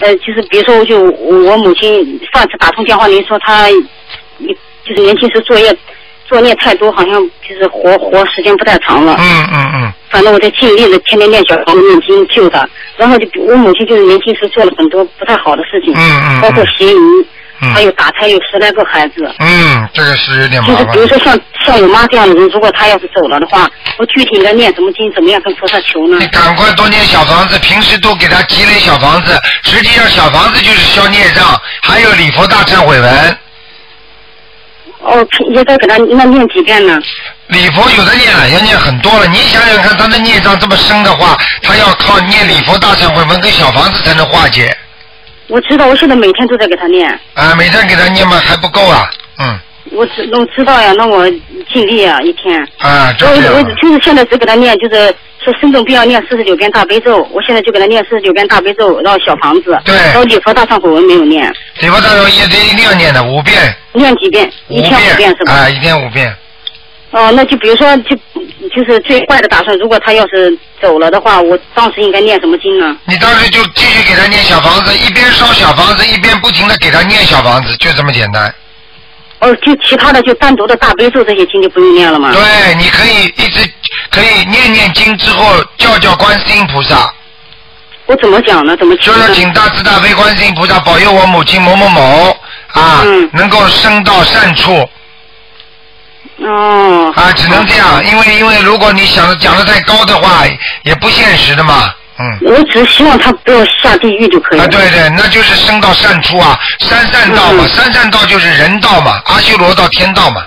呃，就是比如说，就我母亲上次打通电话，您说她，就是年轻时作业作业太多，好像就是活活时间不太长了。嗯嗯嗯。反正我在尽力的天天念小房子念经救她，然后就我母亲就是年轻时做了很多不太好的事情，嗯嗯嗯包括邪淫，嗯还有打胎有十来个孩子。嗯，这个是有点麻烦就是比。如说像像我妈这样的人，如果她要是走了的话，我具体应该念什么经，怎么样跟菩萨求呢你？赶快多念小房子，平时多给他积累小房子。实际上，小房子就是消孽障，还有礼佛大忏悔文。哦，应该给他那念几遍呢？礼佛有的念了，要念很多了。你想想看，他的孽障这么深的话，他要靠念礼佛大忏悔文跟小房子才能化解。我知道，我现在每天都在给他念。啊，每天给他念嘛还不够啊，嗯，我知我知道呀，那我尽力啊，一天。啊，就我我。就是现在只给他念，就是说生重病要念四十九遍大悲咒，我现在就给他念四十九遍大悲咒，然后小房子，对然后礼佛大忏悔文没有念，礼佛大忏悔也得一定要念的五遍，念几遍？一天五遍是吧？啊，一天五遍。哦，那就比如说，就就是最坏的打算，如果他要是走了的话，我当时应该念什么经呢？你当时就继续给他念小房子，一边烧小房子，一边不停的给他念小房子，就这么简单。哦，就其他的就单独的大悲咒这些经就不用念了吗？对，你可以一直可以念念经之后叫叫观世音菩萨，我怎么讲呢？怎么就是？请大慈大悲观世音菩萨保佑我母亲某某某啊，嗯能够升到善处哦。啊，只能这样，因为因为如果你想的讲的太高的话，也不现实的嘛，嗯。我只是希望他不要下地狱就可以了。啊，对对，那就是升到善处啊，三善道嘛，嗯三善道就是人道嘛，阿修罗道、天道嘛，